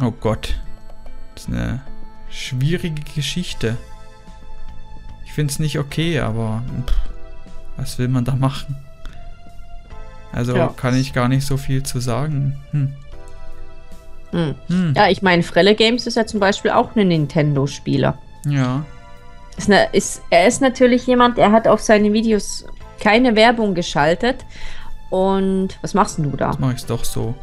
Oh Gott. Das ist eine schwierige Geschichte. Ich finde es nicht okay, aber pff, was will man da machen? Also Ja. kann ich gar nicht so viel zu sagen. Hm. Hm. Hm. Ja, ich meine, Frelle Games ist ja zum Beispiel auch ein Nintendo-Spieler. Ja. Ist ne, ist, er ist natürlich jemand, er hat auf seine Videos keine Werbung geschaltet. Und was machst denn du da? Jetzt mache ich es doch so.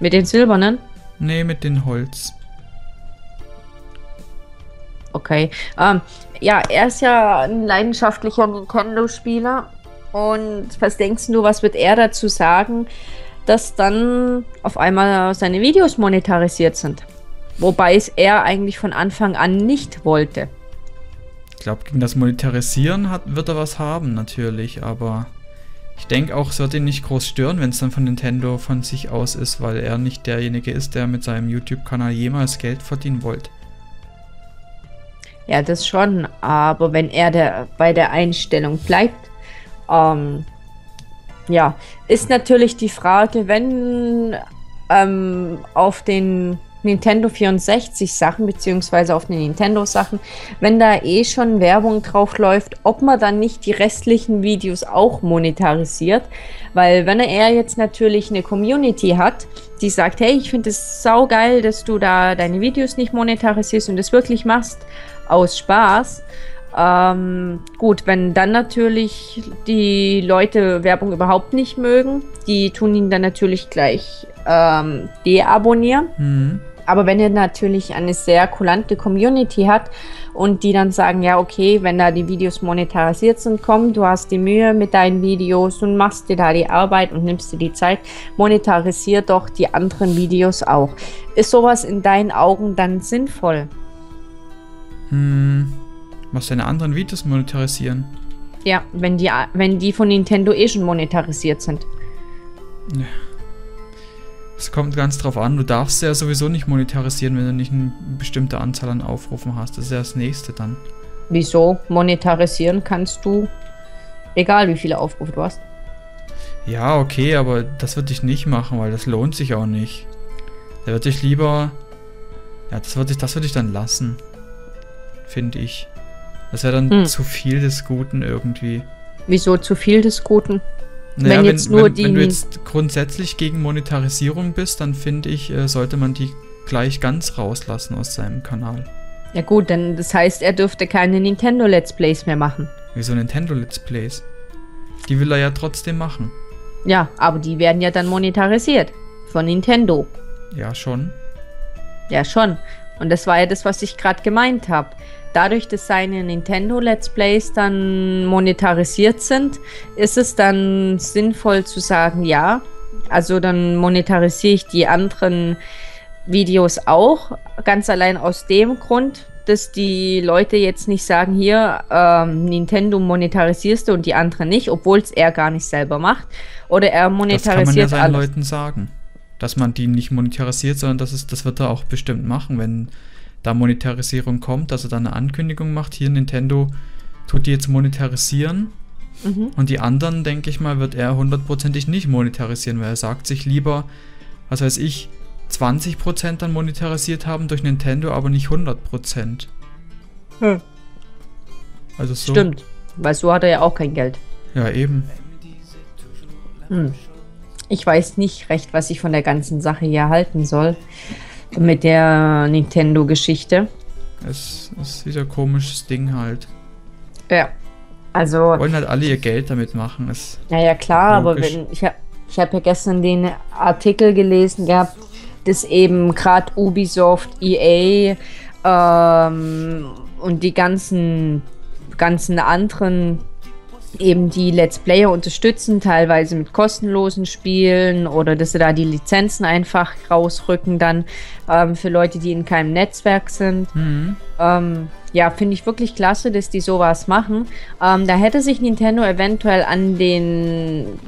Mit den Silbernen? Nee, mit den Holz. Okay. Ähm, ja, er ist ja ein leidenschaftlicher Nintendo-Spieler. Und was denkst du, was wird er dazu sagen, dass dann auf einmal seine Videos monetarisiert sind? Wobei es er eigentlich von Anfang an nicht wollte. Ich glaube, gegen das Monetarisieren hat, wird er was haben, natürlich, aber ich denke auch, es wird ihn nicht groß stören, wenn es dann von Nintendo von sich aus ist, weil er nicht derjenige ist, der mit seinem YouTube-Kanal jemals Geld verdienen wollte. Ja, das schon. Aber wenn er der, bei der Einstellung bleibt, ähm, ja, ist natürlich die Frage, wenn ähm, auf den Nintendo 64 Sachen, beziehungsweise auf den Nintendo Sachen, wenn da eh schon Werbung drauf läuft, ob man dann nicht die restlichen Videos auch monetarisiert. Weil wenn er jetzt natürlich eine Community hat, die sagt, hey, ich finde es saugeil, dass du da deine Videos nicht monetarisierst und das wirklich machst aus Spaß. Ähm, gut, wenn dann natürlich die Leute Werbung überhaupt nicht mögen, die tun ihn dann natürlich gleich ähm, deabonnieren. Hm. Aber wenn ihr natürlich eine sehr kulante Community hat und die dann sagen, ja, okay, wenn da die Videos monetarisiert sind, komm, du hast die Mühe mit deinen Videos und machst dir da die Arbeit und nimmst dir die Zeit, monetarisier doch die anderen Videos auch. Ist sowas in deinen Augen dann sinnvoll? Hm. Was deine anderen Videos monetarisieren? Ja, wenn die, wenn die von Nintendo eh schon monetarisiert sind. Es kommt ganz drauf an, du darfst ja sowieso nicht monetarisieren, wenn du nicht eine bestimmte Anzahl an Aufrufen hast. Das ist ja das nächste dann. Wieso? Monetarisieren kannst du, egal wie viele Aufrufe du hast. Ja, okay, aber das würde ich nicht machen, weil das lohnt sich auch nicht. Da würde ich lieber. Ja, das würde ich, das würde ich dann lassen. Finde ich. Das wäre dann Hm. zu viel des Guten irgendwie. Wieso zu viel des Guten? Naja, Wenn jetzt nur wenn, die- wenn du jetzt grundsätzlich gegen Monetarisierung bist, dann finde ich, äh, sollte man die gleich ganz rauslassen aus seinem Kanal. Ja gut, dann das heißt, er dürfte keine Nintendo Let's Plays mehr machen. Wieso Nintendo Let's Plays? Die will er ja trotzdem machen. Ja, aber die werden ja dann monetarisiert von Nintendo. Ja, schon. Ja, schon. Und das war ja das, was ich gerade gemeint habe. Dadurch, dass seine Nintendo Let's Plays dann monetarisiert sind, ist es dann sinnvoll zu sagen, ja, also dann monetarisiere ich die anderen Videos auch, ganz allein aus dem Grund, dass die Leute jetzt nicht sagen, hier, ähm, Nintendo monetarisierst du und die anderen nicht, obwohl es er gar nicht selber macht. Oder er Das kann man ja monetarisiert seinen alles. Leuten sagen. Dass man die nicht monetarisiert, sondern das, ist, das wird er auch bestimmt machen, wenn da Monetarisierung kommt, dass er dann eine Ankündigung macht, hier Nintendo tut die jetzt monetarisieren Mhm. und die anderen, denke ich mal, wird er hundertprozentig nicht monetarisieren, weil er sagt sich lieber, was weiß ich, 20% dann monetarisiert haben durch Nintendo, aber nicht 100%. Hm. Also so. Stimmt, weil so hat er ja auch kein Geld. Ja, eben. Hm. Ich weiß nicht recht, was ich von der ganzen Sache hier halten soll. Mit der Nintendo-Geschichte. Es ist wieder ein komisches Ding halt. Ja. Also, Wollen halt alle ihr Geld damit machen. Es, naja, klar, aber Logisch. wenn. Ich habe ich hab ja gestern den Artikel gelesen gehabt, dass eben gerade Ubisoft, EA ähm, und die ganzen, ganzen anderen eben die Let's Player unterstützen, teilweise mit kostenlosen Spielen oder dass sie da die Lizenzen einfach rausrücken dann ähm, für Leute, die in keinem Netzwerk sind. Mhm. Ähm, ja, finde ich wirklich klasse, dass die sowas machen. Ähm, da hätte sich Nintendo eventuell an den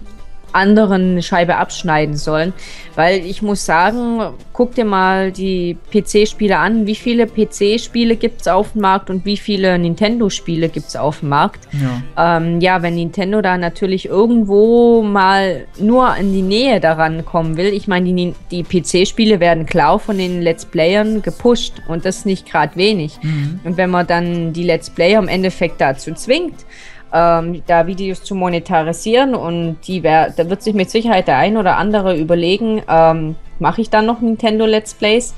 anderen eine Scheibe abschneiden sollen. Weil ich muss sagen, guck dir mal die PC-Spiele an. Wie viele PC-Spiele gibt es auf dem Markt und wie viele Nintendo-Spiele gibt es auf dem Markt? Ja. Ähm, ja, wenn Nintendo da natürlich irgendwo mal nur in die Nähe daran kommen will. Ich meine, die, die PC-Spiele werden klar von den Let's Playern gepusht und das nicht gerade wenig. Mhm. Und wenn man dann die Let's Player im Endeffekt dazu zwingt, ähm, da Videos zu monetarisieren und die wär, da wird sich mit Sicherheit der ein oder andere überlegen, ähm, mache ich dann noch Nintendo Let's Plays?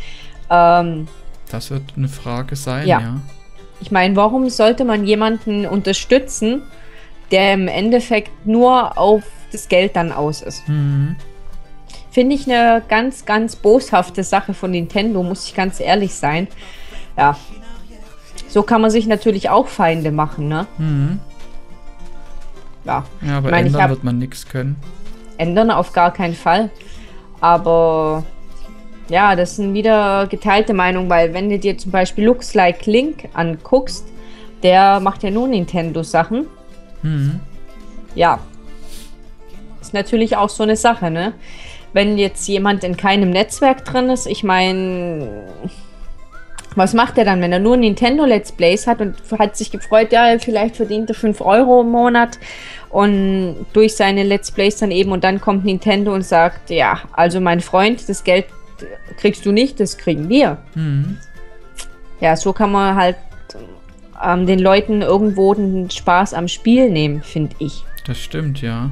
Ähm, das wird eine Frage sein, ja. ja. Ich meine, warum sollte man jemanden unterstützen, der im Endeffekt nur auf das Geld dann aus ist? Mhm. Finde ich eine ganz, ganz boshafte Sache von Nintendo, muss ich ganz ehrlich sein. Ja. So kann man sich natürlich auch Feinde machen, ne? Mhm ja. Ja, aber ich mein, ändern wird man nichts können. Ändern auf gar keinen Fall. Aber ja, das sind wieder geteilte Meinungen, weil wenn du dir zum Beispiel Looks Like Link anguckst, der macht ja nur Nintendo-Sachen. Mhm. Ja. Ist natürlich auch so eine Sache, ne? Wenn jetzt jemand in keinem Netzwerk drin ist, ich meine, was macht er dann, wenn er nur Nintendo Let's Plays hat und hat sich gefreut, ja, vielleicht verdient er 5 Euro im Monat und durch seine Let's Plays dann eben und dann kommt Nintendo und sagt, ja, also mein Freund, das Geld kriegst du nicht, das kriegen wir. Mhm. Ja, so kann man halt ähm, den Leuten irgendwo den Spaß am Spiel nehmen, finde ich. Das stimmt, ja.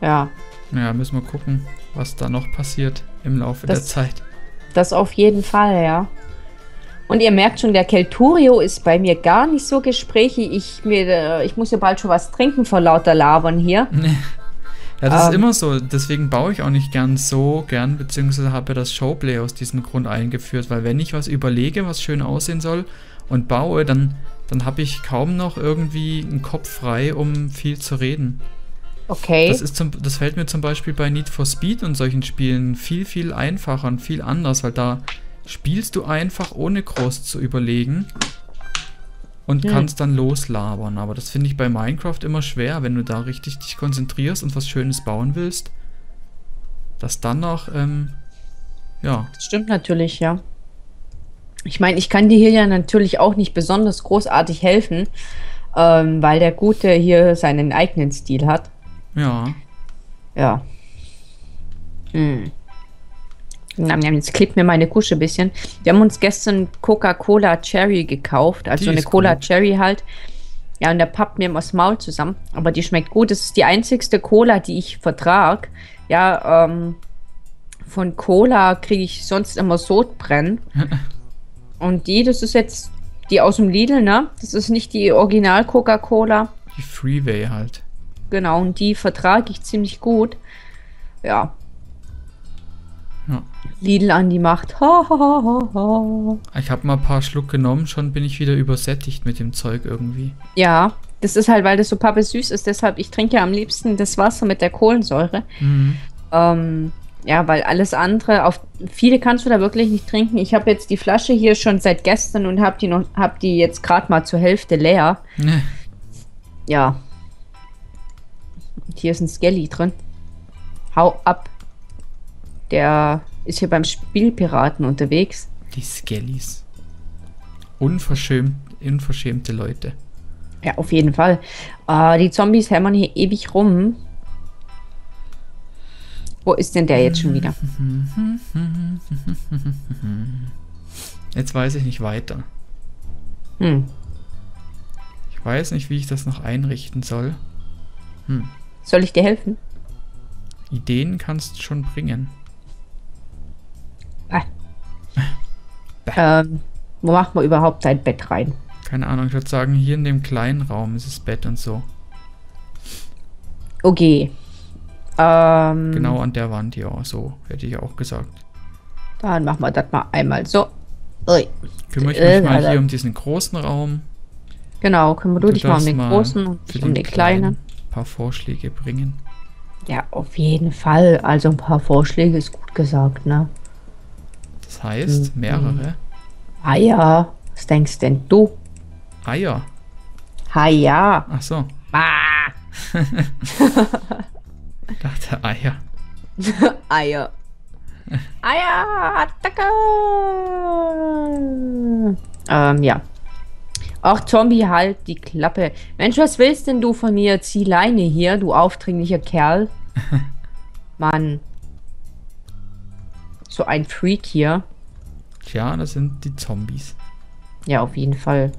Ja. Ja, müssen wir gucken, was da noch passiert im Laufe das, der Zeit. Das auf jeden Fall, ja. Und ihr merkt schon, der Kelturio ist bei mir gar nicht so gesprächig. Ich, mir, äh, ich muss ja bald schon was trinken vor lauter Labern hier. Ja, das ähm, ist immer so. Deswegen baue ich auch nicht gern so gern, beziehungsweise habe das Showplay aus diesem Grund eingeführt, weil wenn ich was überlege, was schön aussehen soll und baue, dann, dann habe ich kaum noch irgendwie einen Kopf frei, um viel zu reden. Okay. Das, ist zum, das fällt mir zum Beispiel bei Need for Speed und solchen Spielen viel, viel einfacher und viel anders, weil da spielst du einfach ohne groß zu überlegen und hm. kannst dann loslabern. Aber das finde ich bei Minecraft immer schwer, wenn du da richtig dich konzentrierst und was Schönes bauen willst, dass dann noch, ähm, ja. Das stimmt natürlich, ja. Ich meine, ich kann dir hier ja natürlich auch nicht besonders großartig helfen, ähm, weil der Gute hier seinen eigenen Stil hat. Ja. Ja. Hm. Jetzt klebt mir meine Kusche ein bisschen. Wir haben uns gestern Coca-Cola Cherry gekauft, also die eine Cola gut. Cherry halt. Ja, und der pappt mir immer das Maul zusammen. Aber die schmeckt gut. Das ist die einzigste Cola, die ich vertrag. Ja, ähm, von Cola kriege ich sonst immer Sodbrennen. und die, das ist jetzt die aus dem Lidl, ne? Das ist nicht die Original Coca-Cola. Die Freeway halt. Genau, und die vertrage ich ziemlich gut. Ja, ja. Lidl an die Macht. Ha, ha, ha, ich habe mal ein paar Schluck genommen, schon bin ich wieder übersättigt mit dem Zeug irgendwie. Ja, das ist halt, weil das so süß ist. Deshalb, ich trinke ja am liebsten das Wasser mit der Kohlensäure. Mhm. Ähm, ja, weil alles andere, auf viele kannst du da wirklich nicht trinken. Ich habe jetzt die Flasche hier schon seit gestern und habe die noch, habe die jetzt gerade mal zur Hälfte leer. Nee. Ja. Und hier ist ein Skelly drin. Hau ab. Der ist hier beim Spielpiraten unterwegs. Die Skellies. Unverschämt, unverschämte Leute. Ja, auf jeden Fall. Uh, die Zombies hämmern hier ewig rum. Wo ist denn der jetzt schon wieder? Jetzt weiß ich nicht weiter. Hm. Ich weiß nicht, wie ich das noch einrichten soll. Hm. Soll ich dir helfen? Ideen kannst du schon bringen. Ähm, wo macht man überhaupt sein Bett rein? Keine Ahnung, ich würde sagen, hier in dem kleinen Raum ist das Bett und so. Okay. Ähm, genau an der Wand, ja, so hätte ich auch gesagt. Dann machen wir das mal einmal so. Ui. Kümmere ich mich äh, mal hier um diesen großen Raum. Genau, kümmere du, du dich mal um den großen und ich um den kleinen. Ein paar Vorschläge bringen. Ja, auf jeden Fall. Also ein paar Vorschläge ist gut gesagt, ne? Das heißt, mhm. mehrere. Eier. Was denkst denn du? Eier. Eier. Ach so. Ah. dachte Eier. Eier. Eier, Attacke! Ähm, ja. Ach, Zombie, halt die Klappe. Mensch, was willst denn du von mir? Zieh Leine hier, du aufdringlicher Kerl. Mann. So ein Freak hier. Tja, das sind die Zombies. Ja, auf jeden Fall.